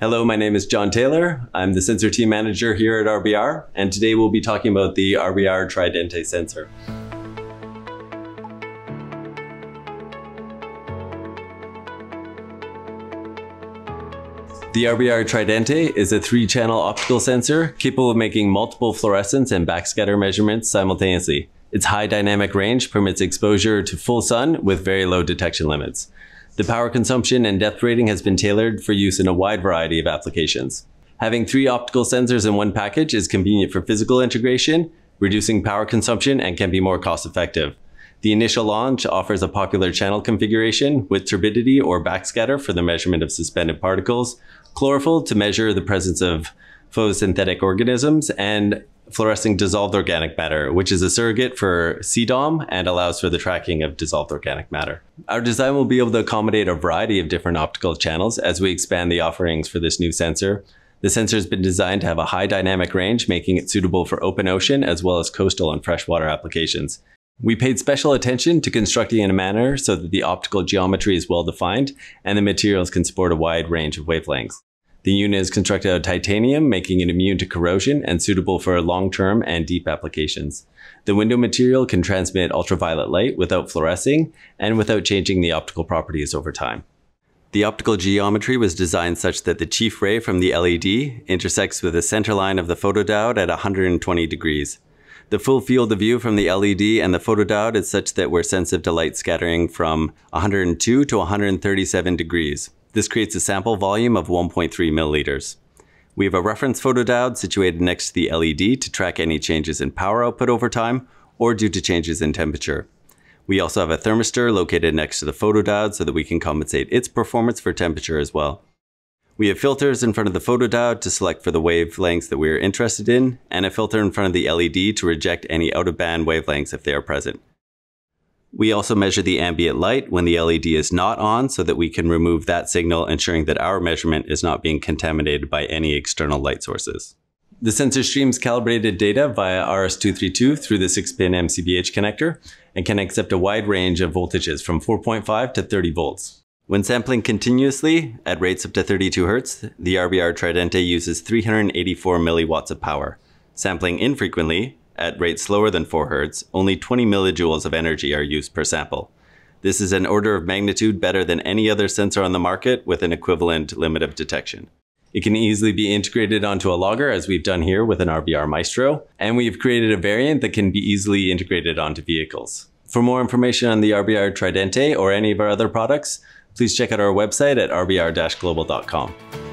Hello, my name is John Taylor. I'm the sensor team manager here at RBR, and today we'll be talking about the RBR Tridente sensor. The RBR Tridente is a three-channel optical sensor capable of making multiple fluorescence and backscatter measurements simultaneously. Its high dynamic range permits exposure to full sun with very low detection limits. The power consumption and depth rating has been tailored for use in a wide variety of applications. Having three optical sensors in one package is convenient for physical integration, reducing power consumption, and can be more cost effective. The initial launch offers a popular channel configuration with turbidity or backscatter for the measurement of suspended particles, chlorophyll to measure the presence of photosynthetic organisms, and fluorescing dissolved organic matter, which is a surrogate for CDOM and allows for the tracking of dissolved organic matter. Our design will be able to accommodate a variety of different optical channels as we expand the offerings for this new sensor. The sensor has been designed to have a high dynamic range, making it suitable for open ocean as well as coastal and freshwater applications. We paid special attention to constructing in a manner so that the optical geometry is well defined and the materials can support a wide range of wavelengths. The unit is constructed out of titanium, making it immune to corrosion and suitable for long-term and deep applications. The window material can transmit ultraviolet light without fluorescing and without changing the optical properties over time. The optical geometry was designed such that the chief ray from the LED intersects with the center line of the photodiode at 120 degrees. The full field of view from the LED and the photodiode is such that we're sensitive to light scattering from 102 to 137 degrees. This creates a sample volume of 1.3 milliliters. We have a reference photodiode situated next to the LED to track any changes in power output over time or due to changes in temperature. We also have a thermistor located next to the photodiode so that we can compensate its performance for temperature as well. We have filters in front of the photodiode to select for the wavelengths that we are interested in, and a filter in front of the LED to reject any out-of-band wavelengths if they are present. We also measure the ambient light when the LED is not on so that we can remove that signal, ensuring that our measurement is not being contaminated by any external light sources. The sensor streams calibrated data via RS-232 through the 6-pin MCBH connector and can accept a wide range of voltages from 4.5 to 30 volts. When sampling continuously at rates up to 32 Hz, the RBR Tridente uses 384 milliwatts of power. Sampling infrequently, at rates slower than 4 Hz, only 20 millijoules of energy are used per sample. This is an order of magnitude better than any other sensor on the market with an equivalent limit of detection. It can easily be integrated onto a logger as we've done here with an RBR Maestro, and we've created a variant that can be easily integrated onto vehicles. For more information on the RBR Tridente or any of our other products, please check out our website at rbr-global.com.